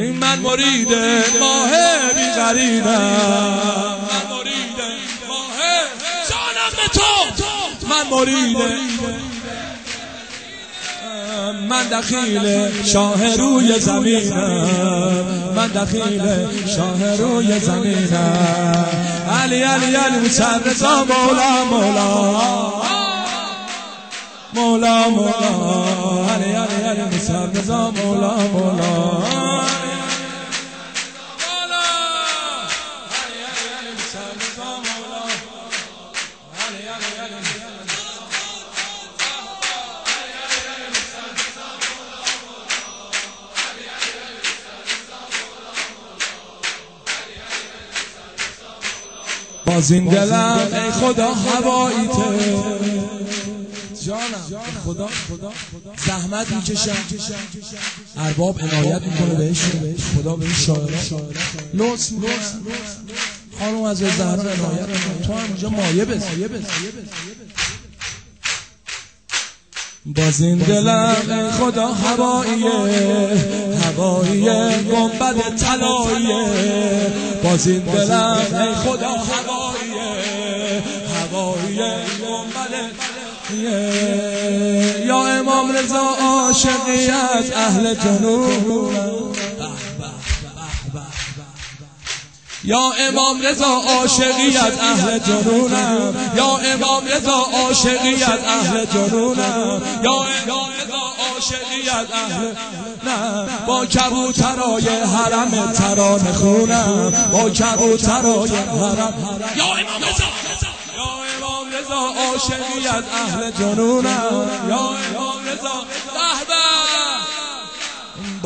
من مرید ماه بی غریبم جانم تو. من مرید. من دخیل شاه روی زمینم. من دخیل شاه روی زمینم. علی علی علی رضا مولا مولا. مولا مولا. علی علی علی رضا مولا مولا. باز این دلم ای خدا هواییته جانم. خدا زحمت می‌کشم. ارباب عنایت می‌کنه بهش خدا به این شاعران لطف خانم از زهرا عنایت تو هم اینجا مایه بز باز این دلم خدا هواییه هواییه گنبد طلاییه. باز این دلم خدا هواییه هواییه گنبد یا امام رضا عاشقیت اهل جنوب یا امام رضا عاشقیت اهل جنونم یا امام رضا عاشقیت اهل جنونم یا امام رضا عاشقیت اهل نه با کبوترای حرم تران خونم با کبوترای حرم. یا امام رضا. یا امام رضا عاشقیت اهل جنونم یا امام رضا.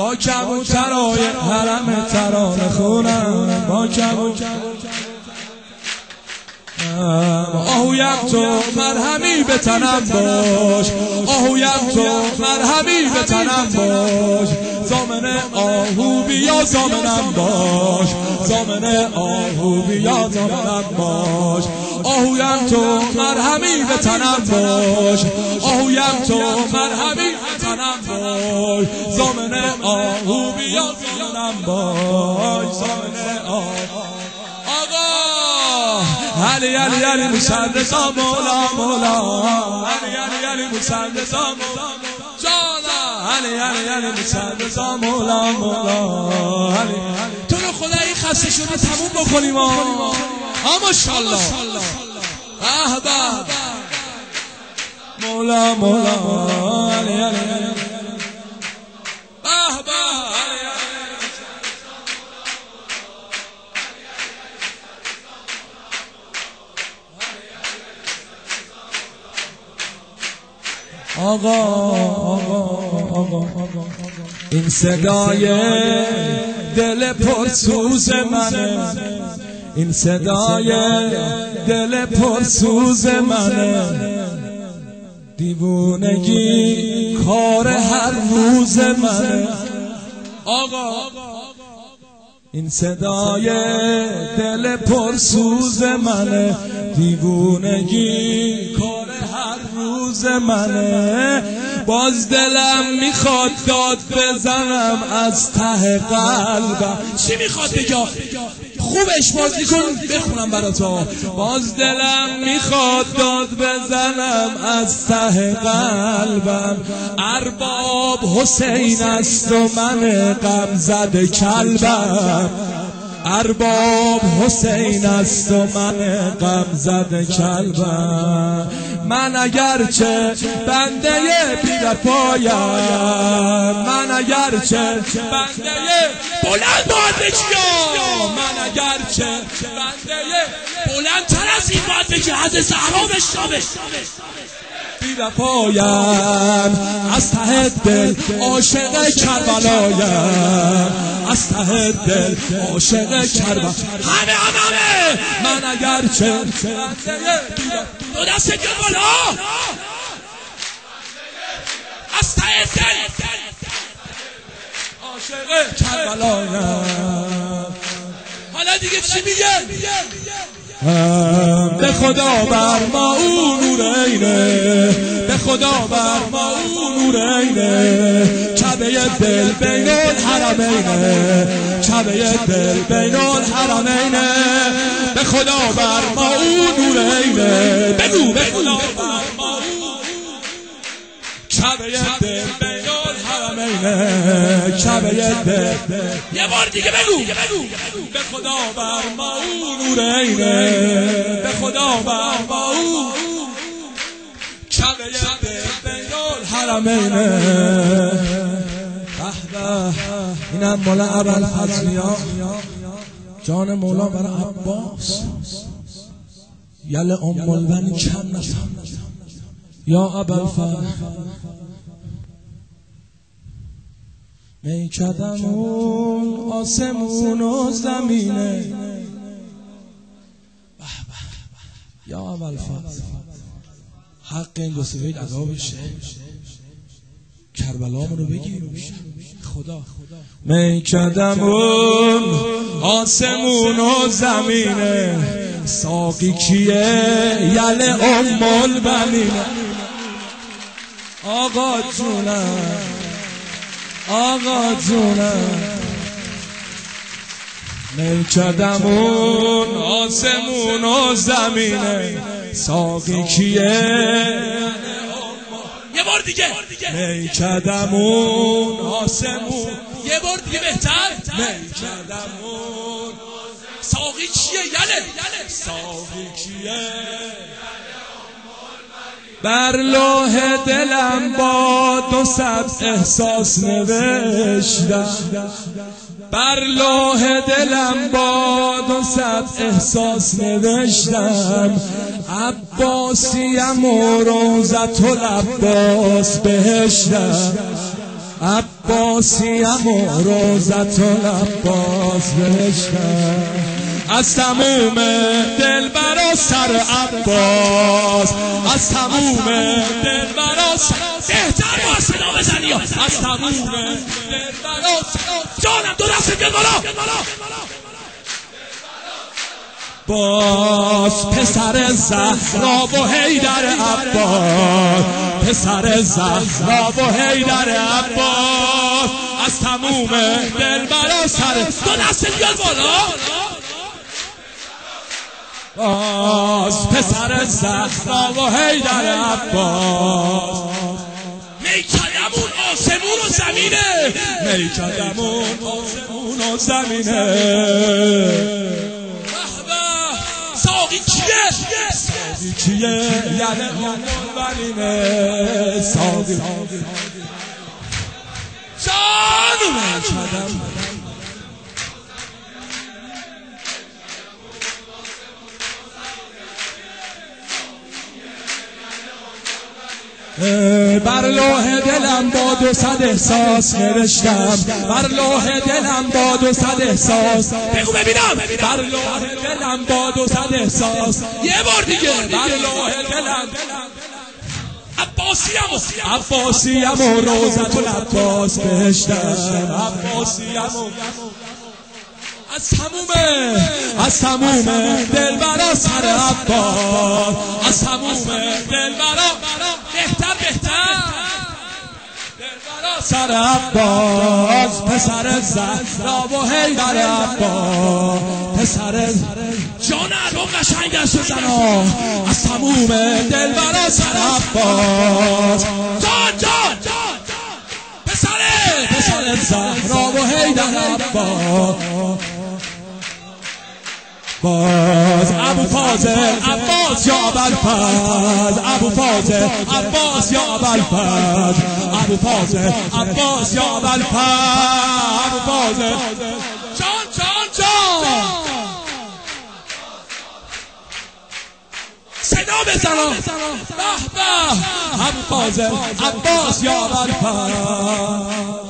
با کبوترای حرم تران خونم. با کبوتر آهویم تو مرهمی به تنم باش. آهویم تو مرهمی به تنم باش. زامن آهو بیا زامنم باش. زامن آهو بیا زامنم باش. آهویم تو مرهمی به تنم باش. آهویم تو مرهمی به باش زامن آهو بیا زامنم باش زامن آهو. علی علی علی مسلسا مولا مولا. علی علی علی مسلسا مولا جانا علی علی علی مسلسا مولا مولا. علی تو رو این خسته شده تموم بکنیم ها. ماشاءالله. اه مولا مولا. علی علی علی. آقا این صدای دل پرسوز منه. این صدای دل پرسوز منه. دیوونگی کار هر روز منه. آقا این صدای دل پرسوز منه. دیوونگی روز منه. باز دلم می‌خواد داد بزنم از ته قلبم. چی می‌خواد بگا خوبش بازی کن بخونم برا تو باز دلم می‌خواد داد بزنم از ته قلبم. ارباب حسین است و من غم زده کلبم. ارباب حسین است و من غم زده کلبم. من اگرچه بنده پیر پایم. من اگرچه بنده بلند باید من اگرچه بنده بلندتر از این باید بگی حد زهرا بشنامه بی وفایم از ته دل عاشق کربلایم از ته دل عاشق کربلا همه همه من اگر چه دو دست بالا. از ته دل. عاشق کربلایم حالا دیگه چی میگه؟ به خدا بر ما او نور اینه به خدا بر ما او نور اینه کبه دل بین الحرمینه کبه دل بین الحرمینه به خدا بر ما او نورینه بگو به خدا بر ما کبه دل بین الحرمینه کبه دل یه بار دیگه بگو. به خدا بر ما او نورینه به خدا بر ما او کبه دل بین الحرمینه به به اینم مال اول فضلیا جان مولا برای عباس. یل ام البنی چند نفر یا ابل میکدمون آسمون و زمینه. یا اول حق این دو سوید ادا بشه. کربلامونو بگیر خدا میکدمون آسمون و زمینه ساقی کیه؟ یل ام البنینه آقا جونم آقا جونم. میکدمون آسمون و زمینه ساقی کیه؟ یه بار دیگه. میکدمون آسمون یه بار دیگه بهتر. میکدمون ساقی چیه یله؟ ساقی کیه بر لوح دلم با دو سبز احساس نوشتم. بر لوح دلم با دو سبز احساس نوشتم. عباسیم و روزت العباس بهشتم. عباسیم و روزت العباس بهشتم. از تموم دل برا سر عباس. از تموم دل برا سر بهتر با صدا بزنی. از تموم دل برا سر جانم دو دست بیاد بالا. باز پسر زهرا و حیدر عباس. پسر زهرا و حیدر عباس. از تموم دل برا سر دو دست بیاد بالا. باز پسر زهرا و حیدر عباس. میکدمون آسمون و زمینه. میکدمون آسمون و زمینه. به به. ساقی کیه کیه یعنی اون ولینه ساقی جانم میکدم بر لوح دلم با دو صد احساس نوشتم. بر لوح دلم با دو صد احساس. بگو ببینم. بر لوح دلم با دو صد احساس. یه بار دیگه. بر لوح دلم عباسیم و روزت العباس بهشتم. عباسیم و از تموم از تموم دل برا سر عباس. از تموم دل برا بهتر سر عباس پسر زهرا و حیدر عباس پسر جان الان قشنگ دست بزن زنا از تموم دل برا سر عباس جان جان پسره پسر زهرا و حیدر عباس ابو فاضل عباس یا ابوالفضل ابو فاضل عباس یا ابوالفضل ابو فاضل عباس یا ابوالفضل ابو فاضل. جان جان جان. صدا بزن به به. ابو فاضل عباس یا ابوالفضل به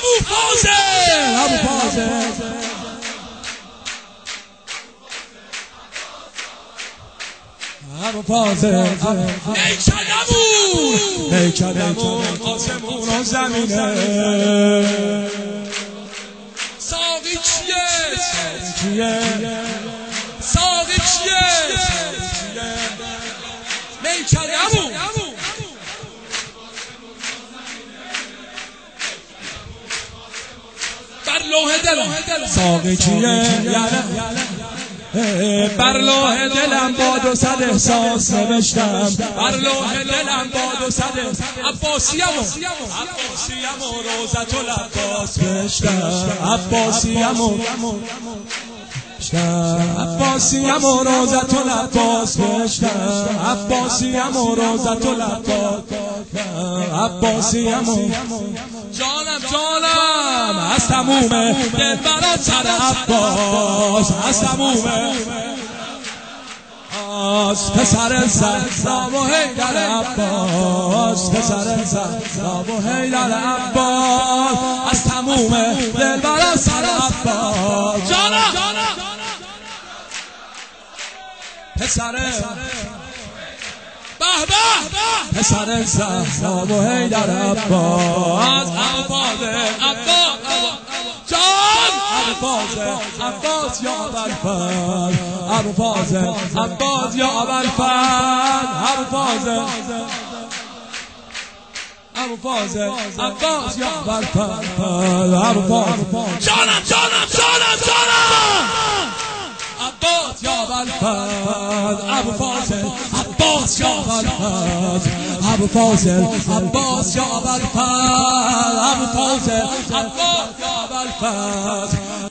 ابو فاضل ابو فاضل ابو فاضل ای کلمون آسمون و زمینه ساقی چیه ساقی چیه لوح دل. ساقی کیه بر لوح دلم باد و صد احساس نوشتم. بر لوح دلم باد و صد عباسیم عباسیم و روزت و لباس نوشتم. عباسیم و عباسیم و روزت و لباس نوشتم. عباسیم و روزت و لباس عباسیم و جانم جانم. از تموم دل برا سر عباس از تموم از پسر سرزاب و حیدر عباس پسر سرزاب و حیدر عباس. از تموم دل برا سر عباس. جانم پسر به پسر سرزاب و حیدر عباس عباس عباس. عباس عباس یا ابوالفضل عباس عباس یا ابوالفضل عباس عباس عباس یا ابوالفضل عباس. جانم جانم جانم جانم عباس یا ابوالفضل عباس عباس یا ابوالفضل عباس عباس یا ابوالفضل عباس عباس یا ابوالفضل